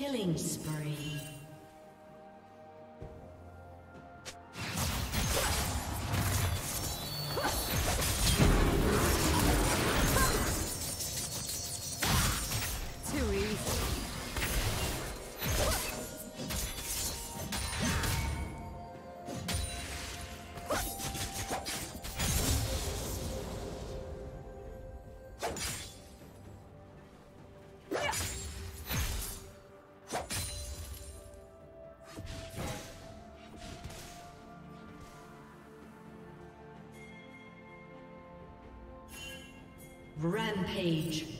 Killing spree. Rampage.